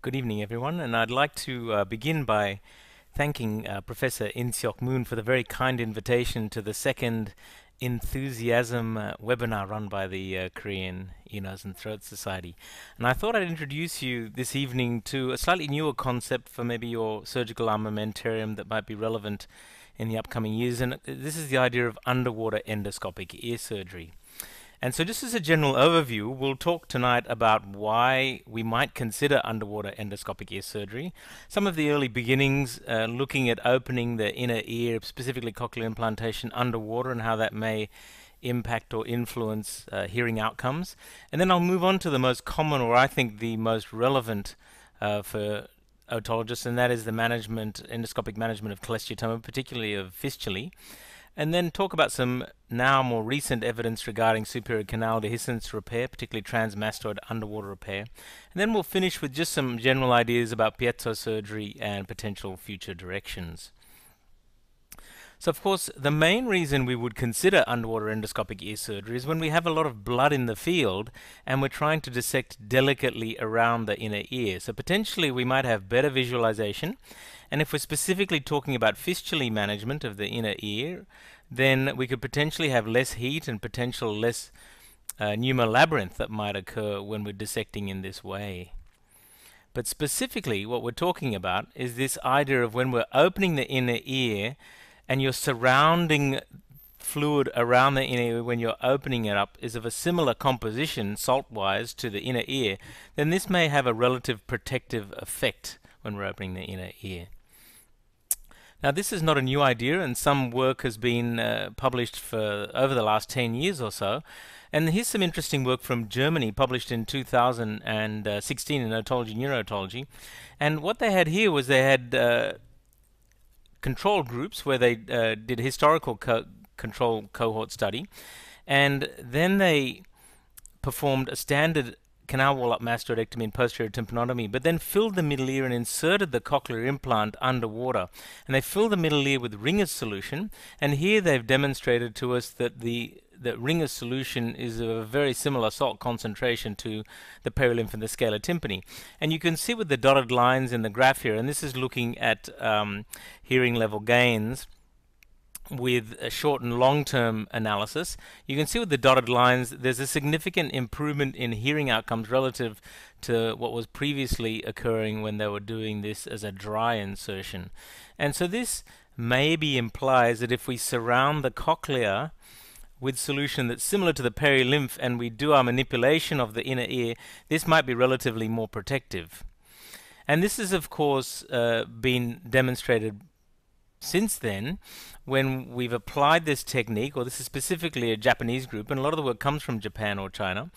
Good evening, everyone, and I'd like to uh, begin by thanking uh, Professor In Seok Moon for the very kind invitation to the second Enthusiasm uh, webinar run by the uh, Korean Ear, Nose and Throat Society. And I thought I'd introduce you this evening to a slightly newer concept for maybe your surgical armamentarium that might be relevant in the upcoming years. And this is the idea of underwater endoscopic ear surgery. And so, just as a general overview, we'll talk tonight about why we might consider underwater endoscopic ear surgery, some of the early beginnings, uh, looking at opening the inner ear, specifically cochlear implantation underwater, and how that may impact or influence uh, hearing outcomes. And then I'll move on to the most common, or I think the most relevant uh, for otologists, and that is the management, endoscopic management of cholesteatoma, particularly of fistulae and then talk about some now more recent evidence regarding superior canal dehiscence repair, particularly transmastoid underwater repair. And then we'll finish with just some general ideas about piezo surgery and potential future directions. So, of course, the main reason we would consider underwater endoscopic ear surgery is when we have a lot of blood in the field and we're trying to dissect delicately around the inner ear. So, potentially, we might have better visualization. And if we're specifically talking about fistulae management of the inner ear, then we could potentially have less heat and potential less uh, pneumolabyrinth that might occur when we're dissecting in this way. But specifically, what we're talking about is this idea of when we're opening the inner ear and your surrounding fluid around the inner ear when you're opening it up is of a similar composition salt-wise to the inner ear, then this may have a relative protective effect when we're opening the inner ear. Now, this is not a new idea, and some work has been uh, published for over the last 10 years or so. And here's some interesting work from Germany, published in 2016 in Otology Neurotology. And what they had here was they had uh, control groups where they uh, did a historical co control cohort study, and then they performed a standard canal wall up mastoidectomy and posterior tympanotomy, but then filled the middle ear and inserted the cochlear implant underwater. And they filled the middle ear with Ringer's solution, and here they've demonstrated to us that the that Ringer's solution is of a very similar salt concentration to the perilymph and the scala tympani. And you can see with the dotted lines in the graph here, and this is looking at um, hearing level gains, with a short and long-term analysis, you can see with the dotted lines there's a significant improvement in hearing outcomes relative to what was previously occurring when they were doing this as a dry insertion. And so this maybe implies that if we surround the cochlea with solution that's similar to the perilymph and we do our manipulation of the inner ear, this might be relatively more protective. And this has, of course, uh, been demonstrated since then when we've applied this technique, or this is specifically a Japanese group, and a lot of the work comes from Japan or China,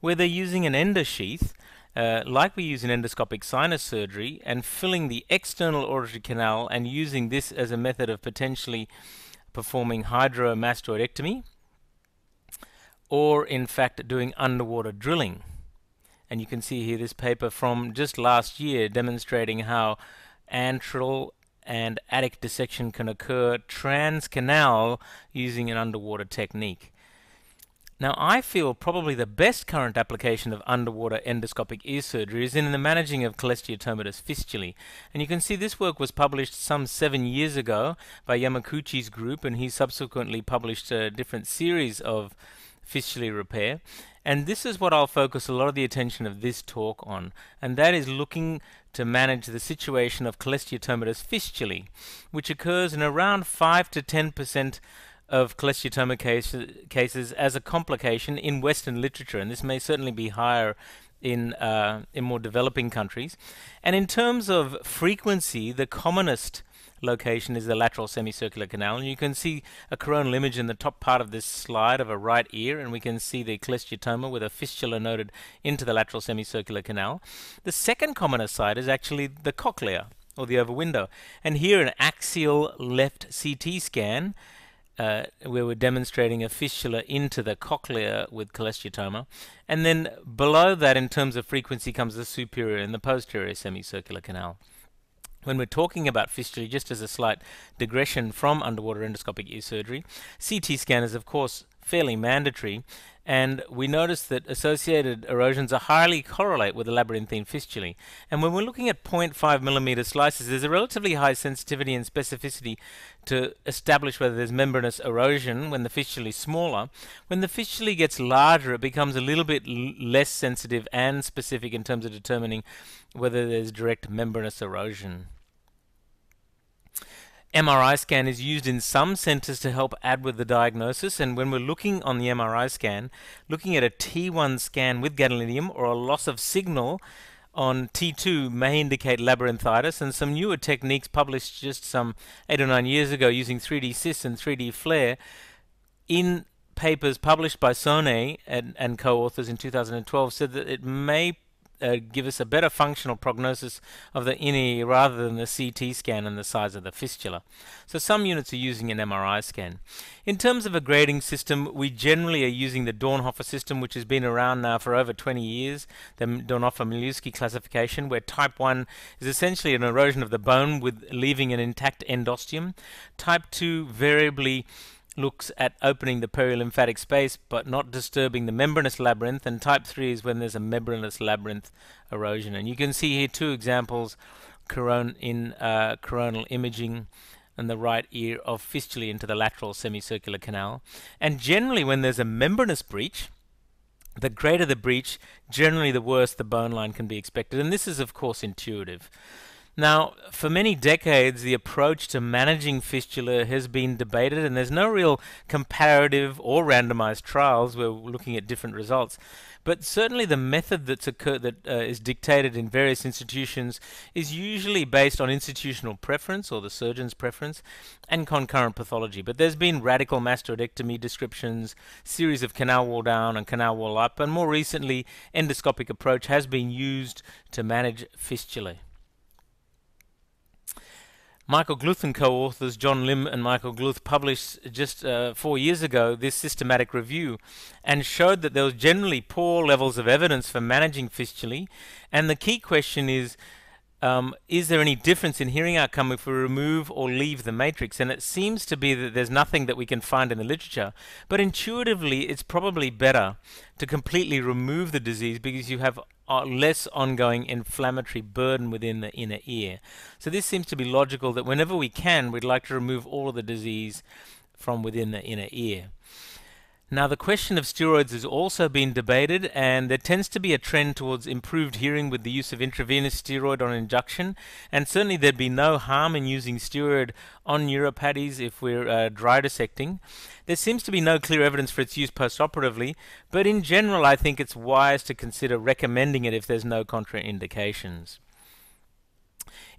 where they're using an endosheath, uh, like we use in endoscopic sinus surgery, and filling the external auditory canal and using this as a method of potentially performing hydromastoidectomy, or in fact doing underwater drilling. And you can see here this paper from just last year demonstrating how antral and attic dissection can occur transcanal using an underwater technique. Now, I feel probably the best current application of underwater endoscopic ear surgery is in the managing of cholesteatomatous fistulae. And you can see this work was published some seven years ago by Yamauchi's group, and he subsequently published a different series of fistulae repair. And this is what I'll focus a lot of the attention of this talk on, and that is looking to manage the situation of cholesteatomatous fistulae, which occurs in around 5 to 10% of cholesteatoma case, cases as a complication in Western literature, and this may certainly be higher in uh, in more developing countries. And in terms of frequency, the commonest location is the lateral semicircular canal. And you can see a coronal image in the top part of this slide of a right ear, and we can see the cholesteatoma with a fistula noted into the lateral semicircular canal. The second commonest site is actually the cochlea, or the oval window. And here an axial left CT scan uh, where we're demonstrating a fistula into the cochlea with cholesteatoma. And then below that, in terms of frequency, comes the superior and the posterior semicircular canal. When we're talking about fistulae, just as a slight digression from underwater endoscopic ear surgery, CT scan is, of course, fairly mandatory. and we notice that associated erosions are highly correlate with the labyrinthine fistulae. And when we're looking at 0.5 millimeter slices, there's a relatively high sensitivity and specificity to establish whether there's membranous erosion when the fistula is smaller. When the fistula gets larger, it becomes a little bit less sensitive and specific in terms of determining whether there's direct membranous erosion. MRI scan is used in some centers to help add with the diagnosis and when we're looking on the MRI scan, looking at a T1 scan with gadolinium or a loss of signal on T2 may indicate labyrinthitis and some newer techniques published just some 8 or 9 years ago using 3D CISS and 3D FLAIR in papers published by Sone and, and co-authors in 2012 said that it may uh, give us a better functional prognosis of the inner rather than the CT scan and the size of the fistula. So some units are using an MRI scan. In terms of a grading system, we generally are using the Dornhoffer system, which has been around now for over 20 years, the Dornhoffer-Milewski classification, where type 1 is essentially an erosion of the bone with leaving an intact endosteum. Type 2 variably looks at opening the perilymphatic space but not disturbing the membranous labyrinth and type 3 is when there's a membranous labyrinth erosion. And you can see here two examples coron in uh, coronal imaging in the right ear of fistula into the lateral semicircular canal. And generally when there's a membranous breach the greater the breach generally the worse the bone line can be expected. And this is of course intuitive now, for many decades, the approach to managing fistula has been debated, and there's no real comparative or randomized trials we're looking at different results. But certainly, the method that's occur- that uh, is dictated in various institutions is usually based on institutional preference or the surgeon's preference and concurrent pathology. But there's been radical mastoidectomy descriptions, series of canal wall down and canal wall up, and more recently, endoscopic approach has been used to manage fistulae. Michael Gluth and co-authors John Lim and Michael Gluth published just uh, four years ago this systematic review and showed that there was generally poor levels of evidence for managing fistulae and the key question is um, is there any difference in hearing outcome if we remove or leave the matrix? And it seems to be that there's nothing that we can find in the literature. But intuitively, it's probably better to completely remove the disease because you have less ongoing inflammatory burden within the inner ear. So this seems to be logical that whenever we can, we'd like to remove all of the disease from within the inner ear. Now, the question of steroids has also been debated, and there tends to be a trend towards improved hearing with the use of intravenous steroid on injection. And certainly, there'd be no harm in using steroid on neuropathies if we're uh, dry dissecting. There seems to be no clear evidence for its use postoperatively, but in general, I think it's wise to consider recommending it if there's no contraindications.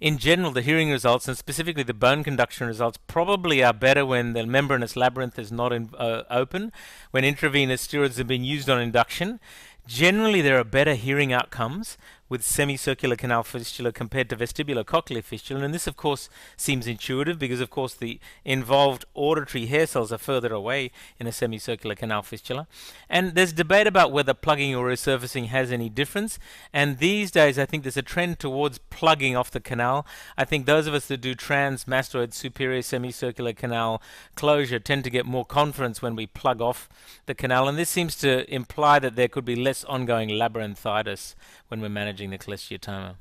In general, the hearing results, and specifically the bone conduction results, probably are better when the membranous labyrinth is not in, uh, open, when intravenous steroids have been used on induction. Generally, there are better hearing outcomes with semicircular canal fistula compared to vestibular cochlear fistula. And this, of course, seems intuitive because, of course, the involved auditory hair cells are further away in a semicircular canal fistula. And there's debate about whether plugging or resurfacing has any difference. And these days, I think there's a trend towards plugging off the canal. I think those of us that do transmastoid superior semicircular canal closure tend to get more confidence when we plug off the canal. And this seems to imply that there could be less ongoing labyrinthitis when we're managing the cholesteatoma.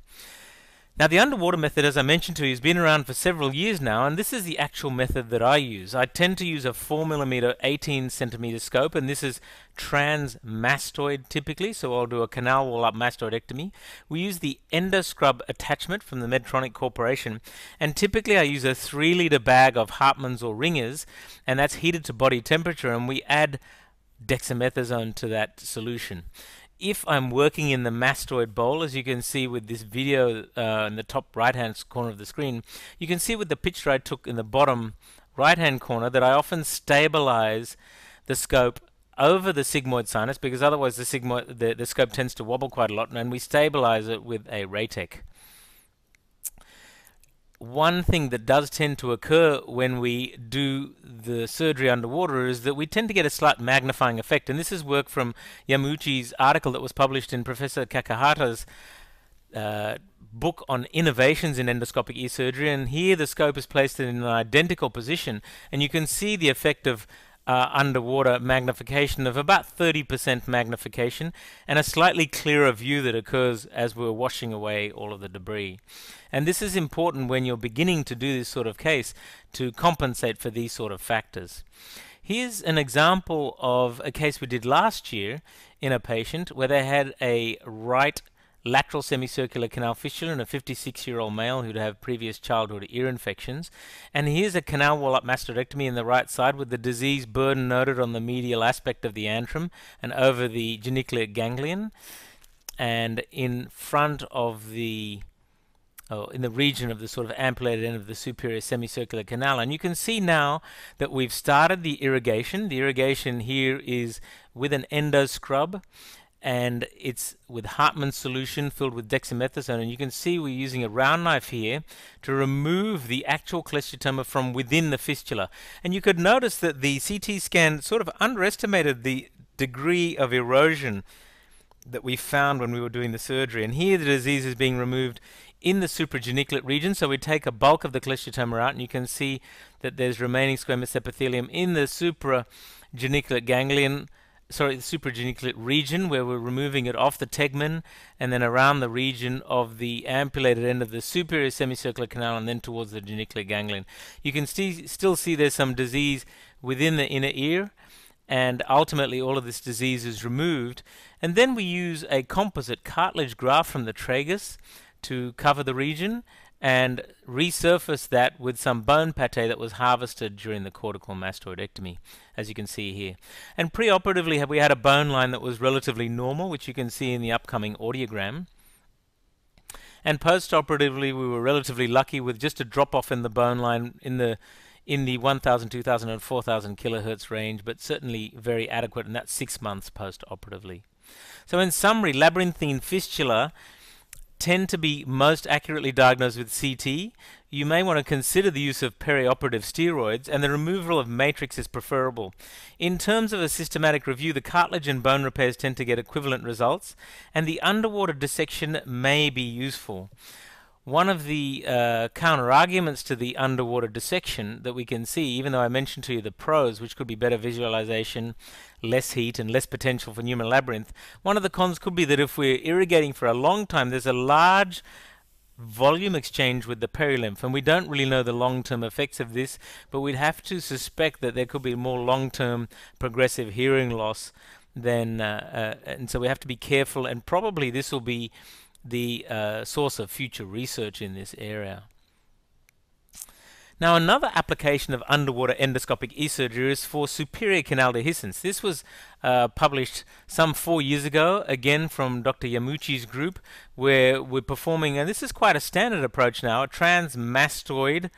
Now, the underwater method, as I mentioned to you, has been around for several years now, and this is the actual method that I use. I tend to use a 4mm 18 centimeter scope, and this is transmastoid typically, so I'll do a canal wall up mastoidectomy. We use the endoscrub attachment from the Medtronic Corporation, and typically I use a 3 liter bag of Hartmann's or Ringers, and that's heated to body temperature, and we add dexamethasone to that solution if I'm working in the mastoid bowl, as you can see with this video uh, in the top right hand corner of the screen, you can see with the picture I took in the bottom right hand corner that I often stabilize the scope over the sigmoid sinus because otherwise the, sigmoid, the, the scope tends to wobble quite a lot and we stabilize it with a Ratec one thing that does tend to occur when we do the surgery underwater is that we tend to get a slight magnifying effect. And this is work from Yamauchi's article that was published in Professor Kakehata's uh, book on innovations in endoscopic ear surgery. And here the scope is placed in an identical position. And you can see the effect of uh, underwater magnification of about 30% magnification and a slightly clearer view that occurs as we're washing away all of the debris. And this is important when you're beginning to do this sort of case to compensate for these sort of factors. Here's an example of a case we did last year in a patient where they had a right lateral semicircular canal fistula in a 56 year old male who'd have previous childhood ear infections. And here's a canal wall up mastoidectomy in the right side with the disease burden noted on the medial aspect of the antrum and over the geniculate ganglion. And in front of the Oh, in the region of the sort of ampullated end of the superior semicircular canal. And you can see now that we've started the irrigation. The irrigation here is with an endo scrub and it's with Hartmann solution filled with dexamethasone. And you can see we're using a round knife here to remove the actual cholesteatoma from within the fistula. And you could notice that the CT scan sort of underestimated the degree of erosion that we found when we were doing the surgery. And here the disease is being removed in the suprageniculate region. So we take a bulk of the cholesteatoma out and you can see that there's remaining squamous epithelium in the suprageniculate ganglion sorry, the suprageniculate region where we're removing it off the tegmen and then around the region of the ampullated end of the superior semicircular canal and then towards the geniculate ganglion. You can st still see there's some disease within the inner ear and ultimately all of this disease is removed and then we use a composite cartilage graft from the tragus to cover the region and resurface that with some bone pate that was harvested during the cortical mastoidectomy, as you can see here. And preoperatively, we had a bone line that was relatively normal, which you can see in the upcoming audiogram. And postoperatively, we were relatively lucky with just a drop off in the bone line in the in the 1000, 2000, and 4000 kilohertz range, but certainly very adequate, and that's six months postoperatively. So, in summary, labyrinthine fistula tend to be most accurately diagnosed with CT, you may want to consider the use of perioperative steroids, and the removal of matrix is preferable. In terms of a systematic review, the cartilage and bone repairs tend to get equivalent results, and the underwater dissection may be useful. One of the uh, counter arguments to the underwater dissection that we can see, even though I mentioned to you the pros, which could be better visualization, less heat, and less potential for pneumolabyrinth, one of the cons could be that if we're irrigating for a long time, there's a large volume exchange with the perilymph, and we don't really know the long-term effects of this, but we'd have to suspect that there could be more long-term progressive hearing loss than, uh, uh, and so we have to be careful, and probably this will be the uh, source of future research in this area. Now, another application of underwater endoscopic e-surgery is for superior canal dehiscence. This was uh, published some four years ago, again from Dr. Yamauchi's group, where we're performing, and this is quite a standard approach now, a transmastoid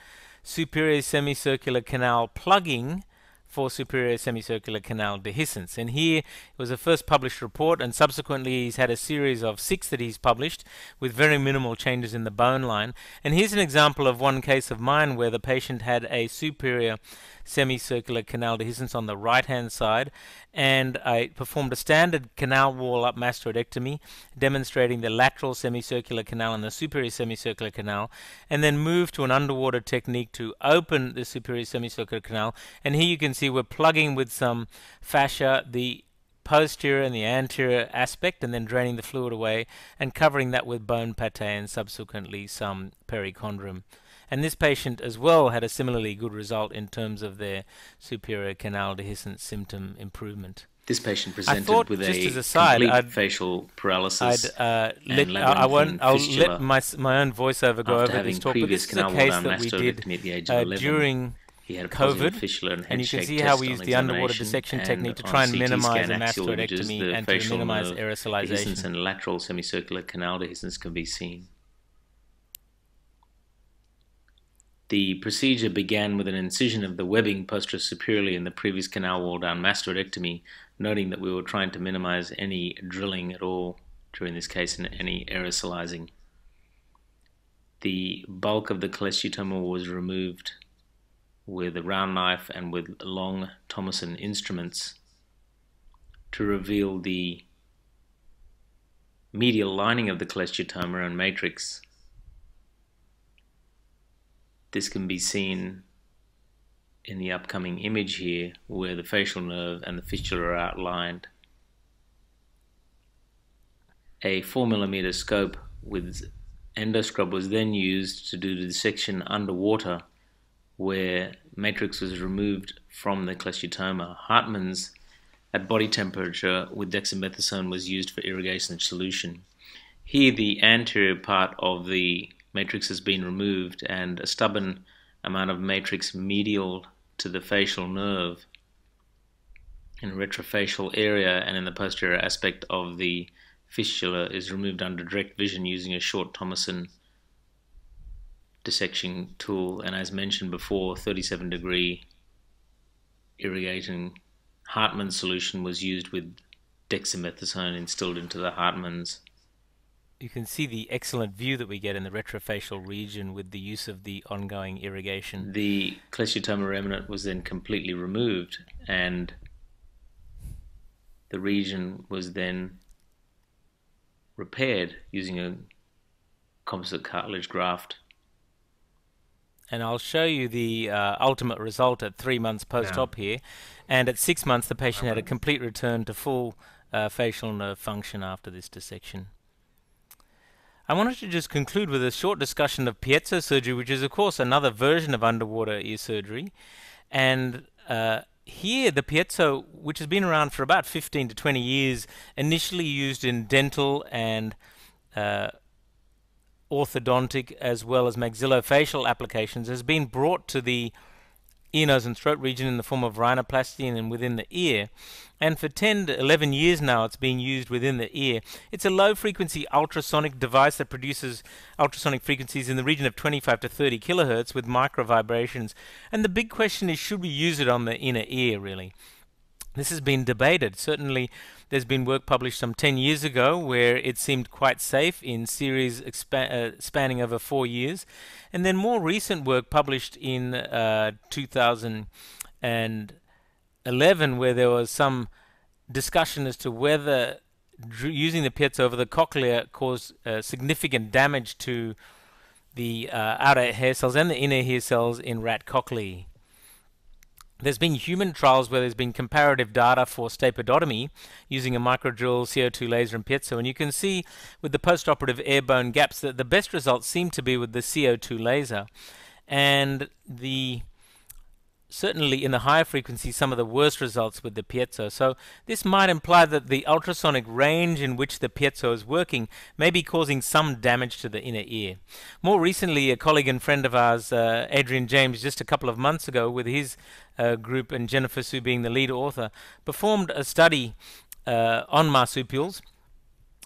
superior semicircular canal plugging for superior semicircular canal dehiscence. And here it was a first published report, and subsequently he's had a series of six that he's published with very minimal changes in the bone line. And here's an example of one case of mine where the patient had a superior semicircular canal dehiscence on the right hand side and I performed a standard canal wall up mastoidectomy demonstrating the lateral semicircular canal and the superior semicircular canal and then moved to an underwater technique to open the superior semicircular canal and here you can see we're plugging with some fascia the posterior and the anterior aspect and then draining the fluid away and covering that with bone pate and subsequently some perichondrium. And this patient as well had a similarly good result in terms of their superior canal dehiscence symptom improvement. This patient presented with a aside, complete I'd, facial paralysis. I'd, uh, let, I won't. I'll let my my own voiceover go over this talk. But this is a case that we did uh, during COVID, and, and, you can see how we use the underwater dissection technique to try and minimize a mastoidectomy and to minimize aerosolization. and lateral semicircular canal dehiscence can be seen. The procedure began with an incision of the webbing posterior superiorly in the previous canal wall down mastoidectomy, noting that we were trying to minimize any drilling at all during this case and any aerosolizing. The bulk of the cholesteatoma was removed with a round knife and with long Thomassin instruments to reveal the medial lining of the cholesteatoma and matrix this can be seen in the upcoming image here where the facial nerve and the fistula are outlined. A 4mm scope with endoscrub was then used to do the dissection underwater where matrix was removed from the cholesteatoma. Hartmann's at body temperature with dexamethasone was used for irrigation solution. Here the anterior part of the matrix has been removed and a stubborn amount of matrix medial to the facial nerve in retrofacial area and in the posterior aspect of the fistula is removed under direct vision using a short Thomassin dissection tool and as mentioned before 37 degree irrigating Hartmann solution was used with dexamethasone instilled into the Hartmann's. You can see the excellent view that we get in the retrofacial region with the use of the ongoing irrigation. The cholesteatoma remnant was then completely removed and the region was then repaired using a composite cartilage graft and I'll show you the uh, ultimate result at three months post-op yeah. here. And at six months, the patient had a complete return to full uh, facial nerve function after this dissection. I wanted to just conclude with a short discussion of piezo surgery, which is, of course, another version of underwater ear surgery. And uh, here, the piezo, which has been around for about 15 to 20 years, initially used in dental and uh, orthodontic as well as maxillofacial applications has been brought to the ear, nose, and throat region in the form of rhinoplasty and within the ear. And for 10 to 11 years now, it's been used within the ear. It's a low frequency ultrasonic device that produces ultrasonic frequencies in the region of 25 to 30 kilohertz with micro vibrations. And the big question is should we use it on the inner ear, really? This has been debated. Certainly, there's been work published some 10 years ago where it seemed quite safe in series uh, spanning over four years. And then more recent work published in uh, 2011 where there was some discussion as to whether using the piezo over the cochlea caused uh, significant damage to the uh, outer hair cells and the inner hair cells in rat cochleae. There's been human trials where there's been comparative data for stapedotomy using a microdrill, CO2 laser, and piezo, and you can see with the postoperative air-bone gaps that the best results seem to be with the CO2 laser. And the certainly in the higher frequency some of the worst results with the piezo. So this might imply that the ultrasonic range in which the piezo is working may be causing some damage to the inner ear. More recently, a colleague and friend of ours, uh, Adrian James, just a couple of months ago with his uh, group and Jennifer Siu being the lead author, performed a study uh, on marsupials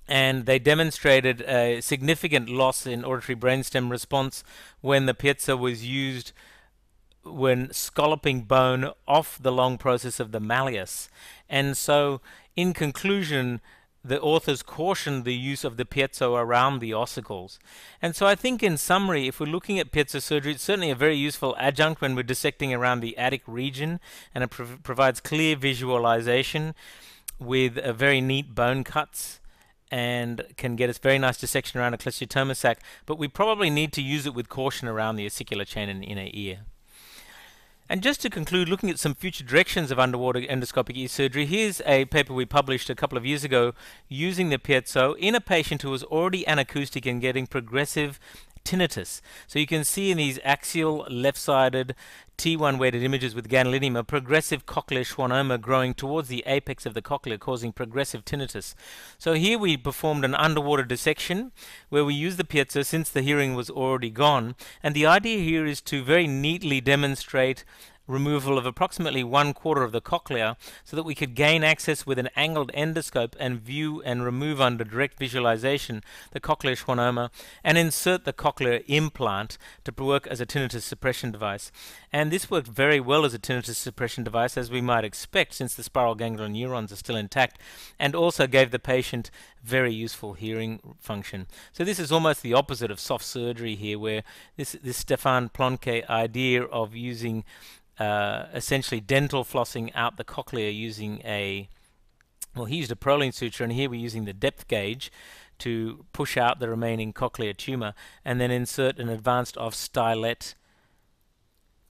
and they demonstrated a significant loss in auditory brainstem response when the piezo was used when scalloping bone off the long process of the malleus. And so, in conclusion, the authors cautioned the use of the piezo around the ossicles. And so I think in summary, if we're looking at piezo surgery, it's certainly a very useful adjunct when we're dissecting around the attic region, and it prov provides clear visualization with a very neat bone cuts and can get us very nice dissection around a cholesteatoma sac, but we probably need to use it with caution around the ossicular chain and inner ear. And just to conclude, looking at some future directions of underwater endoscopic ear surgery, here's a paper we published a couple of years ago using the piezo in a patient who was already anacusic and getting progressive tinnitus. So you can see in these axial left-sided T1 weighted images with gadolinium progressive cochlear schwannoma growing towards the apex of the cochlea causing progressive tinnitus. So here we performed an underwater dissection where we used the piezo since the hearing was already gone and the idea here is to very neatly demonstrate removal of approximately one quarter of the cochlea so that we could gain access with an angled endoscope and view and remove under direct visualization the cochlear schwannoma and insert the cochlear implant to work as a tinnitus suppression device. And this worked very well as a tinnitus suppression device as we might expect since the spiral ganglion neurons are still intact and also gave the patient very useful hearing function. So this is almost the opposite of soft surgery here where this, this Stefan Plontke idea of using uh, essentially dental flossing out the cochlea using a well he used a Prolene suture and here we're using the depth gauge to push out the remaining cochlear tumor and then insert an advanced off stylet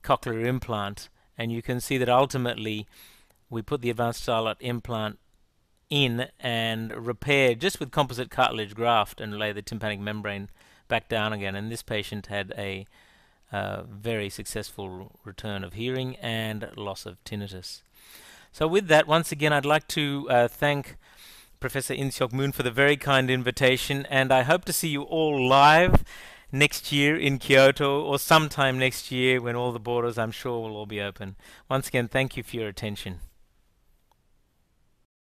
cochlear implant And you can see that ultimately we put the advanced stylet implant in and repair just with composite cartilage graft and lay the tympanic membrane back down again. And this patient had a very successful return of hearing and loss of tinnitus. So with that, once again, I'd like to uh, thank Professor In Seok Moon for the very kind invitation, and I hope to see you all live next year in Kyoto or sometime next year when all the borders, I'm sure, will all be open. Once again, thank you for your attention.